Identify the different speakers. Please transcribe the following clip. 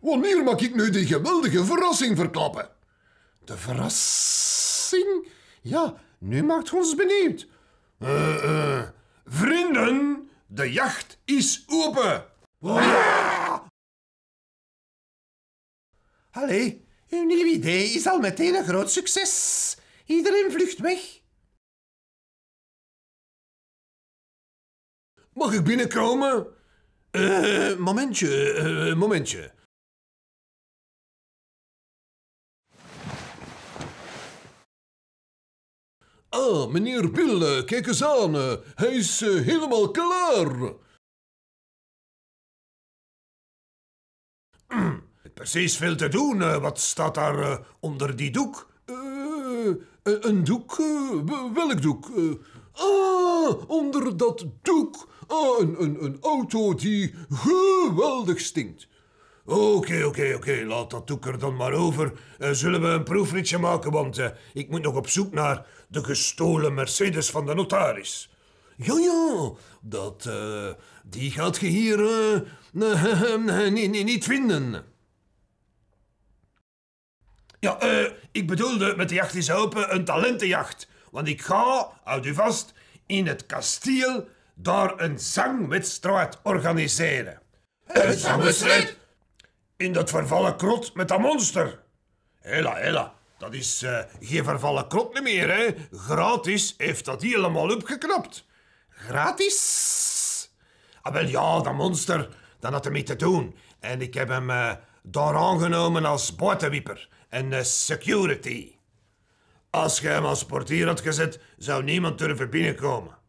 Speaker 1: wanneer mag ik nu die geweldige verrassing verklappen? De verrassing? Ja, nu maakt ons benieuwd.
Speaker 2: Eh, eh, vrienden, de jacht is open.
Speaker 1: Allee, uw nieuw idee is al meteen een groot succes. Iedereen vlucht weg.
Speaker 2: Mag ik binnenkomen? Eh, momentje, momentje. Ah, meneer Bill, eh, kijk eens aan. eh, Hij is eh, helemaal klaar. Precies veel te doen. Wat staat daar onder die doek? Een- doek? welk doek? Ah, onder dat doek. Ah, een, een, een auto die geweldig stinkt. Oké, oké, oké. Laat dat doek er dan maar over. Eh, zullen we een proefritje maken, want eh, ik moet nog op zoek naar de gestolen Mercedes van de notaris. Ja, ja, dat, eh, die gaat je hier niet, vinden. Ja, ik bedoelde met de jacht is open een talentenjacht. Want ik ga, houd u vast, in het kasteel daar een zangwedstrijd organiseren. Een zangwedstrijd? In dat vervallen krot met dat monster. Hela, hela. Dat is eh, geen vervallen krot meer, hè. Gratis heeft dat helemaal opgeknapt. Gratis? Ah, wel ja, dat monster, dat had ermee te doen. En ik heb hem eh, daar aangenomen als buitenwieper en eh, security. Als je hem als portier had gezet, zou niemand durven binnenkomen.